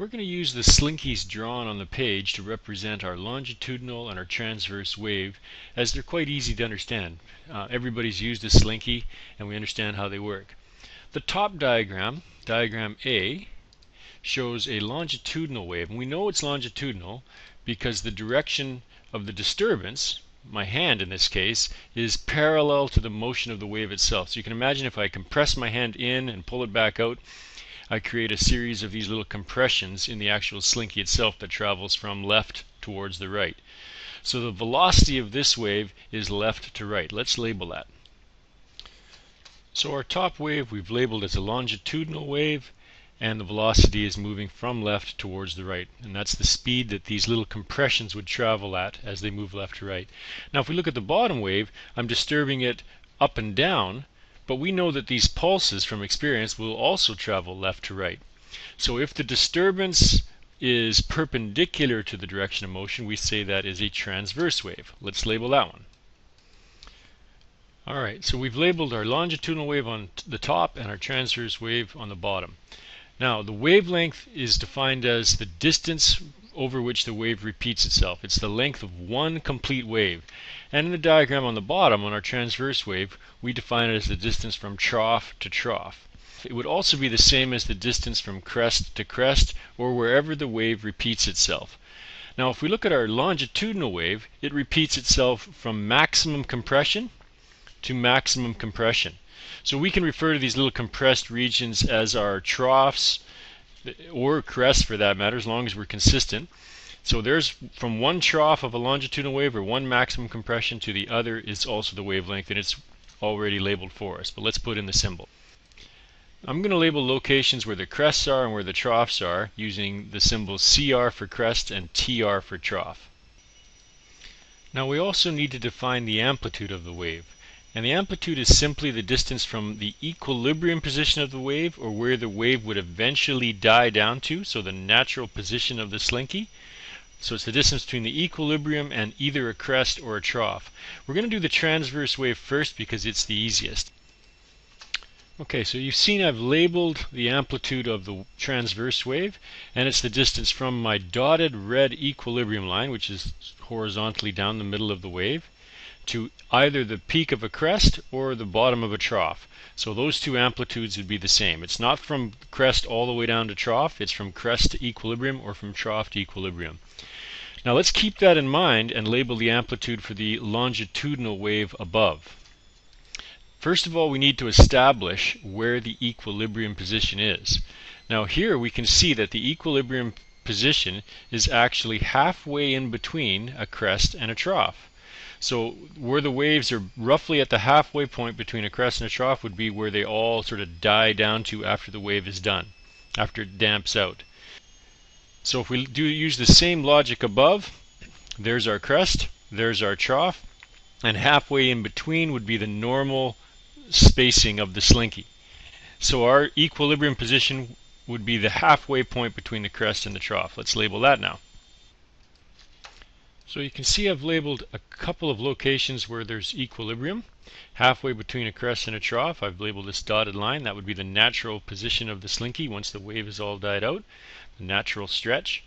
We're going to use the slinkies drawn on the page to represent our longitudinal and our transverse wave as they're quite easy to understand. Uh, everybody's used a slinky and we understand how they work. The top diagram, diagram A, shows a longitudinal wave and we know it's longitudinal because the direction of the disturbance, my hand in this case, is parallel to the motion of the wave itself. So you can imagine if I compress my hand in and pull it back out, I create a series of these little compressions in the actual slinky itself that travels from left towards the right. So the velocity of this wave is left to right. Let's label that. So our top wave we've labeled as a longitudinal wave and the velocity is moving from left towards the right and that's the speed that these little compressions would travel at as they move left to right. Now if we look at the bottom wave I'm disturbing it up and down but we know that these pulses from experience will also travel left to right. So if the disturbance is perpendicular to the direction of motion, we say that is a transverse wave. Let's label that one. Alright, so we've labeled our longitudinal wave on the top and our transverse wave on the bottom. Now, the wavelength is defined as the distance over which the wave repeats itself. It's the length of one complete wave. And in the diagram on the bottom, on our transverse wave, we define it as the distance from trough to trough. It would also be the same as the distance from crest to crest, or wherever the wave repeats itself. Now if we look at our longitudinal wave, it repeats itself from maximum compression to maximum compression. So we can refer to these little compressed regions as our troughs, or crests for that matter, as long as we're consistent. So there's from one trough of a longitudinal wave or one maximum compression to the other is also the wavelength and it's already labeled for us. But let's put in the symbol. I'm going to label locations where the crests are and where the troughs are using the symbols CR for crest and TR for trough. Now we also need to define the amplitude of the wave. And the amplitude is simply the distance from the equilibrium position of the wave or where the wave would eventually die down to, so the natural position of the slinky, so it's the distance between the equilibrium and either a crest or a trough. We're going to do the transverse wave first because it's the easiest. Okay, so you've seen I've labeled the amplitude of the transverse wave, and it's the distance from my dotted red equilibrium line, which is horizontally down the middle of the wave, to either the peak of a crest or the bottom of a trough. So those two amplitudes would be the same. It's not from crest all the way down to trough, it's from crest to equilibrium or from trough to equilibrium. Now let's keep that in mind and label the amplitude for the longitudinal wave above. First of all, we need to establish where the equilibrium position is. Now here we can see that the equilibrium position is actually halfway in between a crest and a trough. So where the waves are roughly at the halfway point between a crest and a trough would be where they all sort of die down to after the wave is done, after it damps out. So if we do use the same logic above, there's our crest, there's our trough, and halfway in between would be the normal spacing of the slinky. So our equilibrium position would be the halfway point between the crest and the trough. Let's label that now. So you can see I've labeled a couple of locations where there's equilibrium. Halfway between a crest and a trough, I've labeled this dotted line. That would be the natural position of the slinky once the wave is all died out the natural stretch.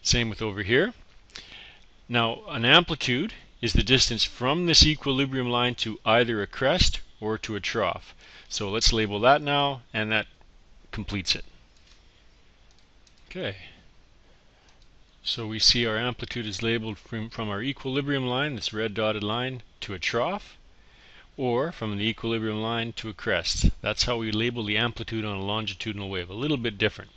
Same with over here. Now an amplitude is the distance from this equilibrium line to either a crest or to a trough. So let's label that now and that completes it. Okay. So we see our amplitude is labeled from, from our equilibrium line, this red dotted line, to a trough, or from the equilibrium line to a crest. That's how we label the amplitude on a longitudinal wave, a little bit different.